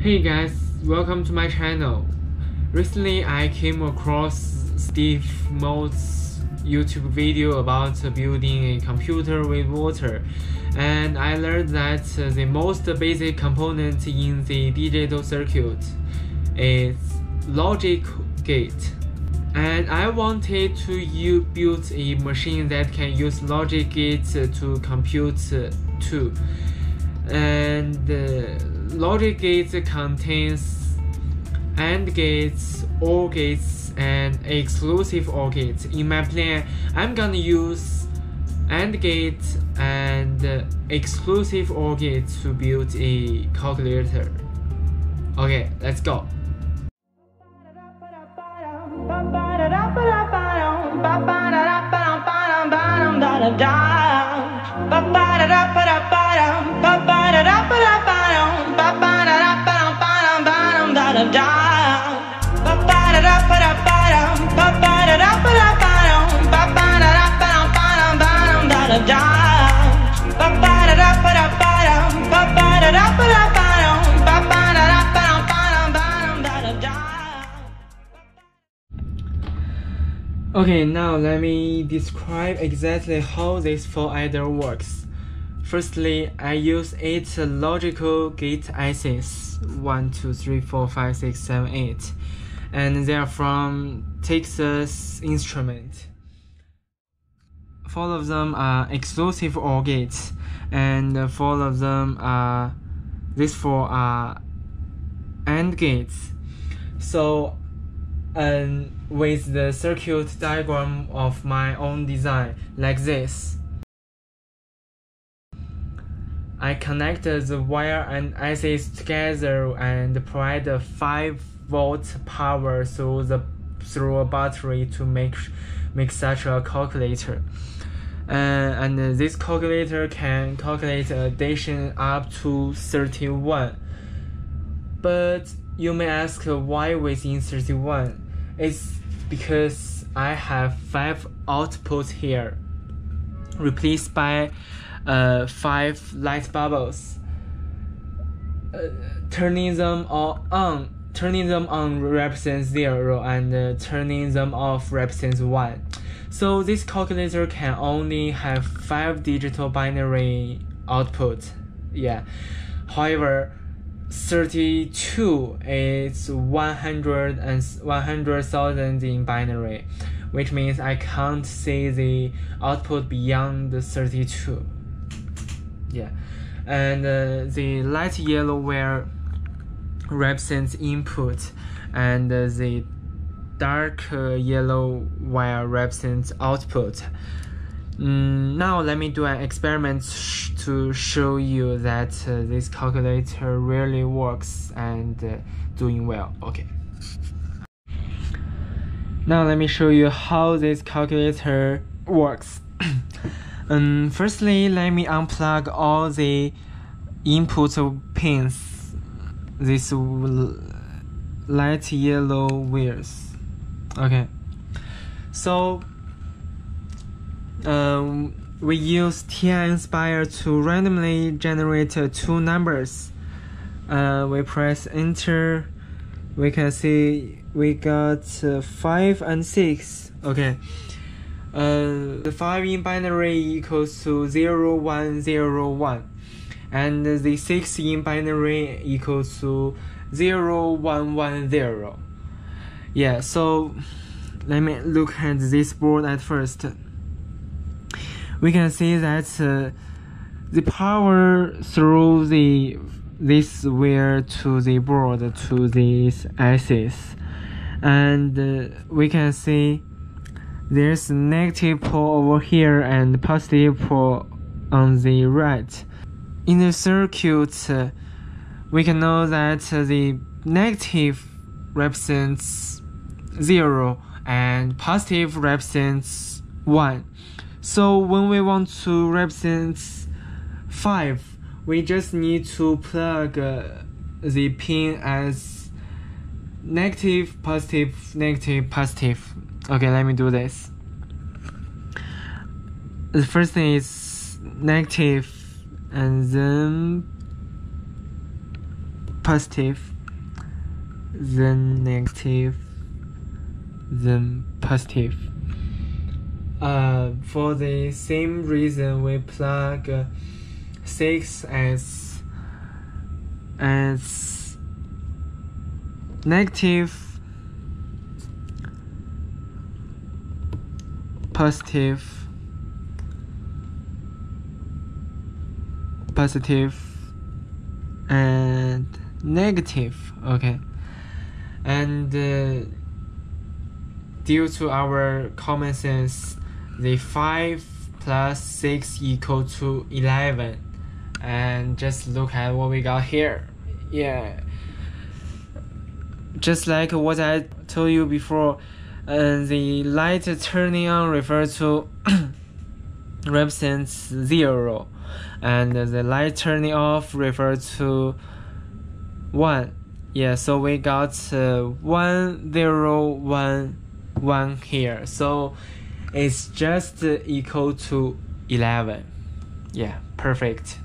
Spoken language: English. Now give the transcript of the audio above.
Hey guys, welcome to my channel. Recently I came across Steve Mould's YouTube video about building a computer with water and I learned that the most basic component in the digital circuit is logic gate and I wanted to you build a machine that can use logic gates to compute too and uh, logic gates contains AND gates, OR gates, and exclusive OR gates. In my plan, I'm gonna use AND gate and exclusive OR gate to build a calculator. Okay, let's go. Okay, now let me describe exactly how this for adder works. Firstly, I use 8 logical gate ICs 1, 2, 3, 4, 5, 6, 7, 8 and they are from Texas Instrument. Four of them are exclusive OR gates and four of them are these four are AND gates. So and with the circuit diagram of my own design like this. I connected the wire and ICs together and provide a 5 volt power through the through a battery to make make such a calculator. Uh, and this calculator can calculate addition up to 31. But you may ask why within 31? It's because I have five outputs here, replaced by uh, five light bubbles. Uh, turning them all on, turning them on represents zero, and uh, turning them off represents one. So this calculator can only have five digital binary output. Yeah. However, 32 is 100 and 100,000 in binary, which means I can't see the output beyond the 32. Yeah, and uh, the light yellow wire represents input, and uh, the dark uh, yellow wire represents output. Mm, now let me do an experiment sh to show you that uh, this calculator really works and uh, doing well. Okay. Now let me show you how this calculator works. um, firstly, let me unplug all the input pins, these light yellow wires. Okay. So um, we use TI-Nspire to randomly generate uh, two numbers. Uh, we press enter. We can see we got uh, 5 and 6. Okay. Uh, the 5 in binary equals to 0, 1, 0, 1. And the 6 in binary equals to 0, 1, 1, 0. Yeah, so let me look at this board at first. We can see that uh, the power through the this wire to the board to this axis. And uh, we can see there's negative pole over here and positive pole on the right. In the circuit uh, we can know that uh, the negative represents 0 and positive represents 1 so when we want to represent 5, we just need to plug uh, the pin as negative, positive, negative, positive. Okay, let me do this. The first thing is negative and then positive then negative then positive uh, for the same reason we plug uh, 6 as as negative positive positive and negative okay. And uh, due to our common sense the 5 plus 6 equal to 11 and just look at what we got here. Yeah. Just like what I told you before uh, the light turning on refers to represents 0 and the light turning off refers to 1 yeah so we got uh, 1 0 1 1 here. So it's just uh, equal to 11 yeah perfect